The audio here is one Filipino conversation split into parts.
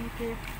Thank you.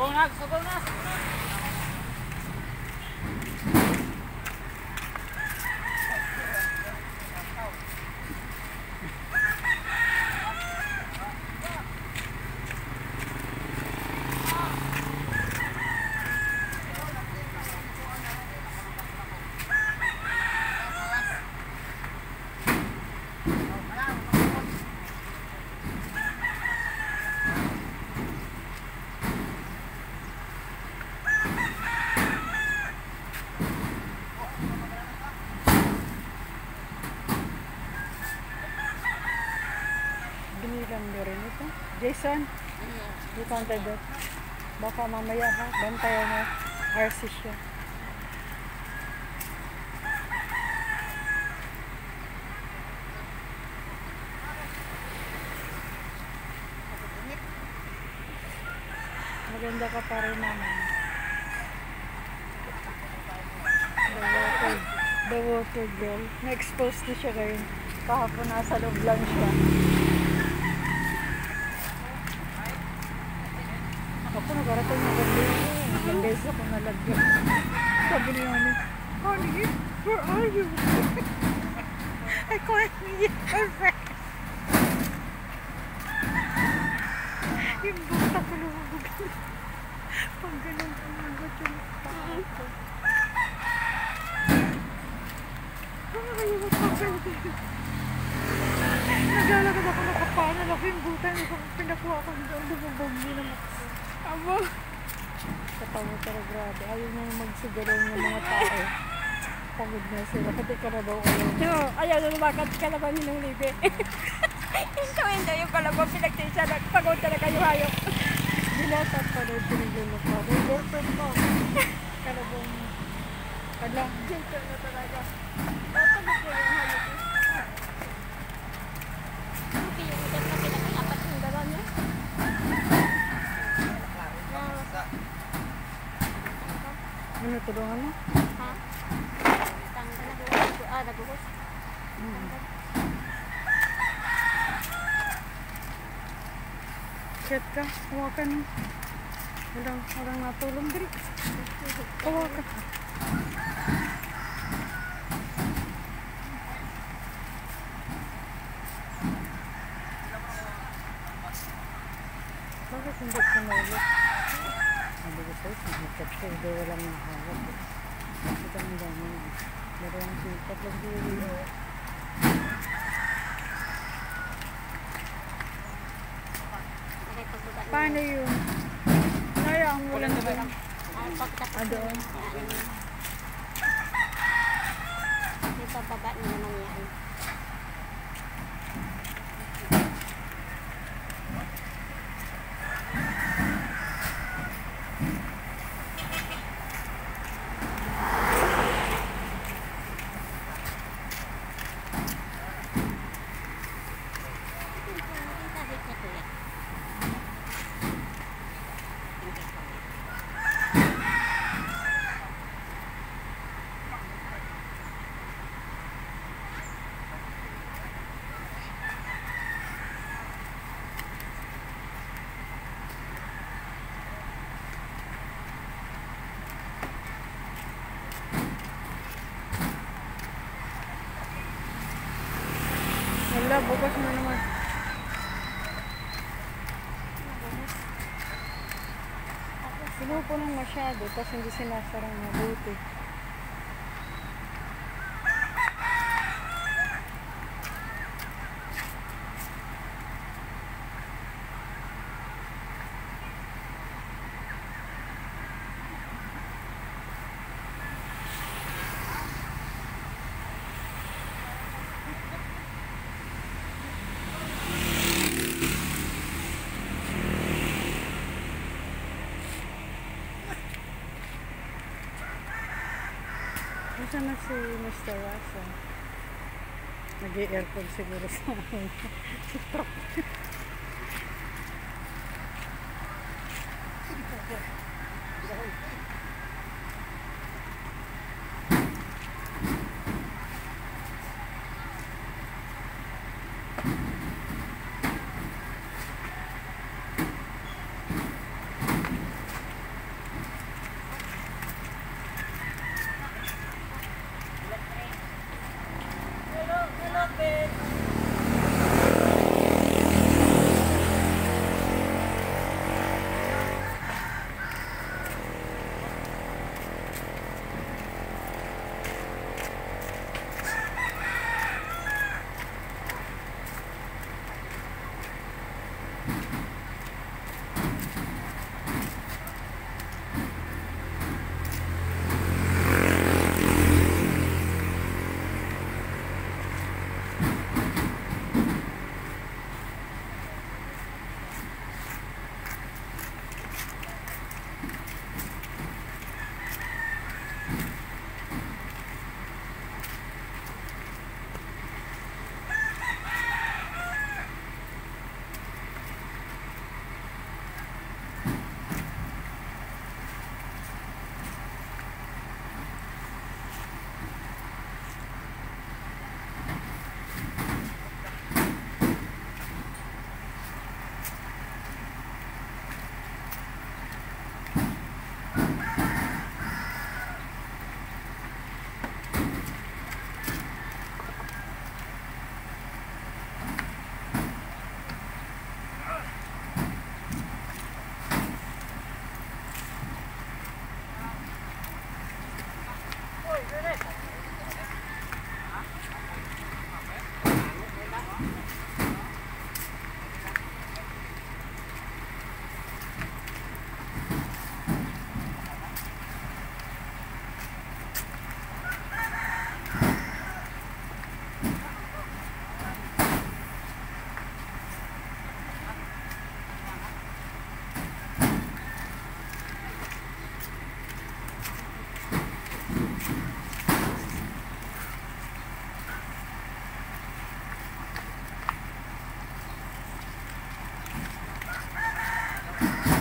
Subaw na, subaw na. Binilang mo rin ito. Jason, dito ang tayo. Baka mamaya ha, bantayan mo. RC siya. Maganda ka pa rin naman. The water, the water girl. Na-expose na siya ngayon. Kahapon nasa loob lang siya. Ako nagarating na ganda yun. Ilang beses ako nalagyan. Sabi niya ano, Honey, where are you? I can't meet your friend. Yung buta ko lumabog. Pag ganun pumagot yung paa ko. Ay, magpapalagay. Naglalagad ako nakapana. Laki yung buta. Yung pinakuha ko doon. Lumabog niya naman. Abo. Katawa talaga grabe. Ayaw na magsiguro ng mga tao. Pagod na sila. Pati karabaw ayaw. Oo, ayaw na lumakat kalaban ng libe. Ito, hindi yung kalaban pinagtisa na pagod talaga yung hayop. Binasat pa daw pinigulo pa. May girlfriend mo. Karabaw mo. Ala. Gentle na talaga. Pagod ko yung hayop. Hindi yung ugat na pinakalapat yung dala niya. Ano tulungan mo? Ha? Tanggal na buhos. Ah, nabuhos. Chat ka. Hawakan mo. Walang, walang natulong diri. Hawakan. Bakit hindi ka naulit? Sabi ko sa'yo, sinigap siya. Hindi walang nahawak. Ito ang dami na. Dalawang kilo, tatlong Paano yun? Sayang mo lang ba? Ah, Ah, doon. na. Dito, baba na naman yan. Wala, bukas na naman. Pinupunong masyado, tapos hindi sinasarang mabuti. Nasaan na si Mr. Rasa? Nag-i-aircon siguro sa akin. you